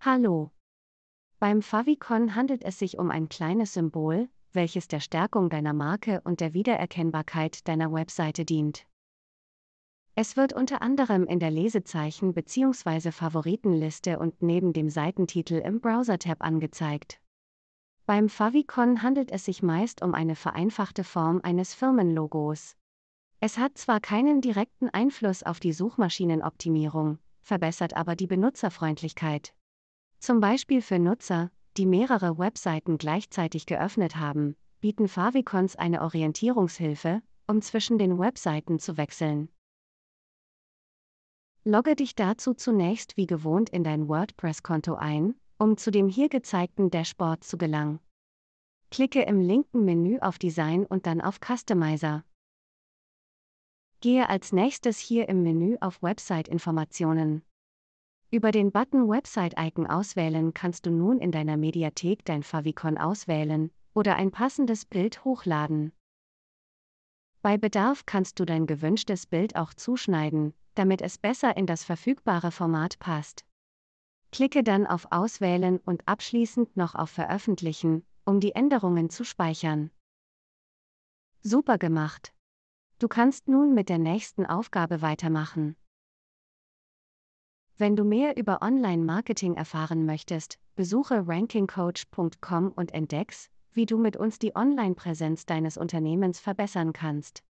Hallo. Beim Favicon handelt es sich um ein kleines Symbol, welches der Stärkung deiner Marke und der Wiedererkennbarkeit deiner Webseite dient. Es wird unter anderem in der Lesezeichen- bzw. Favoritenliste und neben dem Seitentitel im Browser-Tab angezeigt. Beim Favicon handelt es sich meist um eine vereinfachte Form eines Firmenlogos. Es hat zwar keinen direkten Einfluss auf die Suchmaschinenoptimierung, verbessert aber die Benutzerfreundlichkeit. Zum Beispiel für Nutzer, die mehrere Webseiten gleichzeitig geöffnet haben, bieten Favicons eine Orientierungshilfe, um zwischen den Webseiten zu wechseln. Logge dich dazu zunächst wie gewohnt in dein WordPress-Konto ein, um zu dem hier gezeigten Dashboard zu gelangen. Klicke im linken Menü auf Design und dann auf Customizer. Gehe als nächstes hier im Menü auf Website-Informationen. Über den Button Website-Icon auswählen kannst du nun in deiner Mediathek dein Favicon auswählen oder ein passendes Bild hochladen. Bei Bedarf kannst du dein gewünschtes Bild auch zuschneiden, damit es besser in das verfügbare Format passt. Klicke dann auf Auswählen und abschließend noch auf Veröffentlichen, um die Änderungen zu speichern. Super gemacht! Du kannst nun mit der nächsten Aufgabe weitermachen. Wenn du mehr über Online-Marketing erfahren möchtest, besuche rankingcoach.com und entdeck's, wie du mit uns die Online-Präsenz deines Unternehmens verbessern kannst.